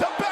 the best.